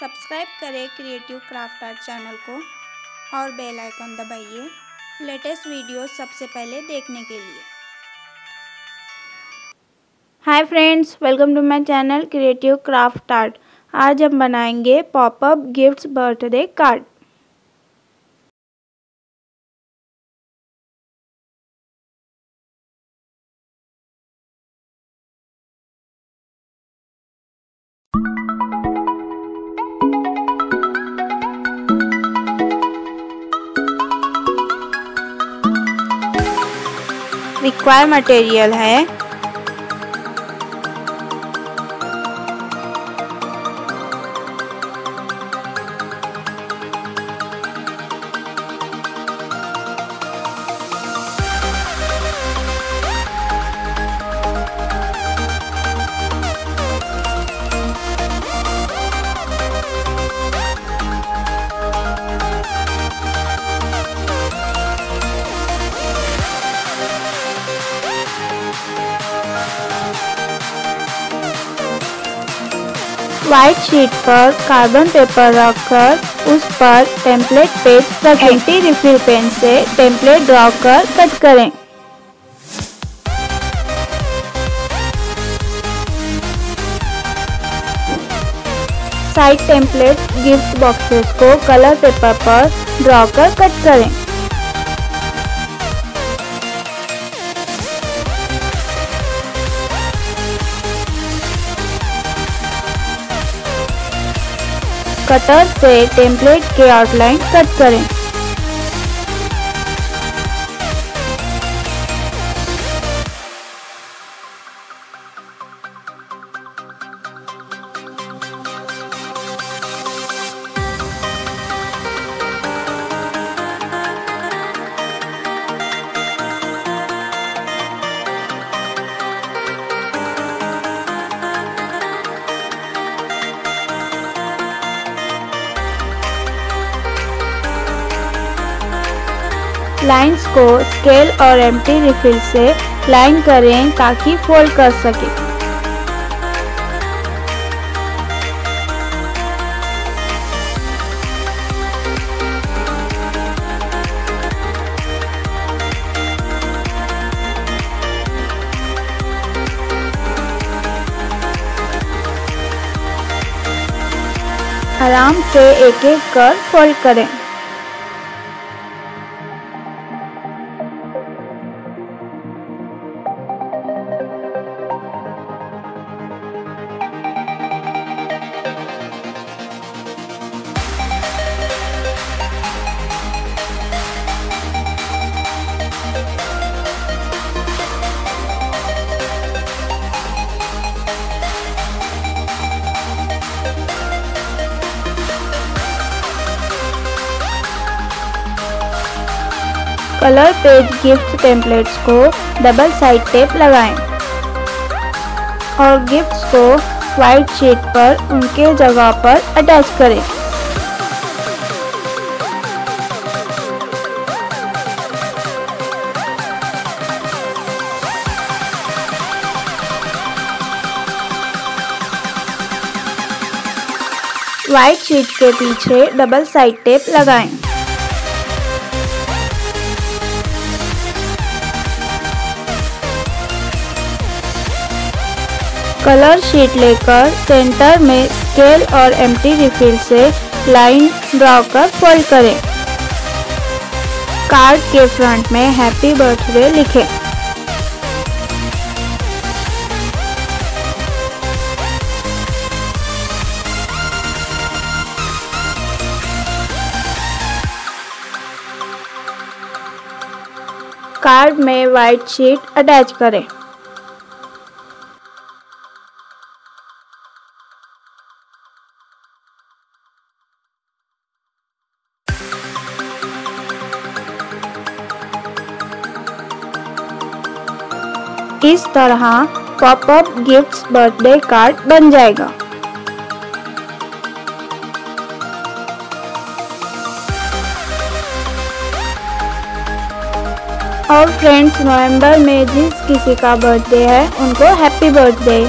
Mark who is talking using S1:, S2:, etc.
S1: Subscribe करें creative craft art channel को और बेल आइकन दबाइए लेटेस्ट वीडियो सबसे पहले देखने के लिए। Hi friends, welcome to my channel creative craft art. आज हम बनाएँगे popup gifts birthday card. Require material है। व्हाइट शीट पर कार्बन पेपर रखकर उस पर टेम्पलेट पेज रखें। एंटी रिफिल पेन से टेम्पलेट ड्रॉ कर कट करें। साइड टेम्पलेट गिफ्ट बॉक्सेस को कलर पेपर पर ड्रॉ कर कट करें। कटर से टेम्पलेट के आउटलाइन कट करें। लाइंस को स्केल और एम्प्टी रिफिल से लाइन करें ताकि फोल्ड कर सके। आराम से एक एक कर फोल्ड करें। कलर पेज गिफ्ट टेम्पलेट्स को डबल साइड टेप लगाएँ और गिफ्ट्स को व्हाइट शीट पर उनके जगह पर अटैच करें। व्हाइट शीट के पीछे डबल साइड टेप लगाएँ। कलर शीट लेकर सेंटर में स्केल और एम्प्टी रिफिल से लाइन ड्रॉ कर फोल्ड करें। कार्ड के फ्रंट में हैप्पी बर्थडे लिखें। कार्ड में व्हाइट शीट अटैच करें। इस तरह पॉपअप गिफ्ट्स बर्थडे कार्ड बन जाएगा। और फ्रेंड्स नवंबर में जिस किसी का बर्थडे है, उनको हैप्पी बर्थडे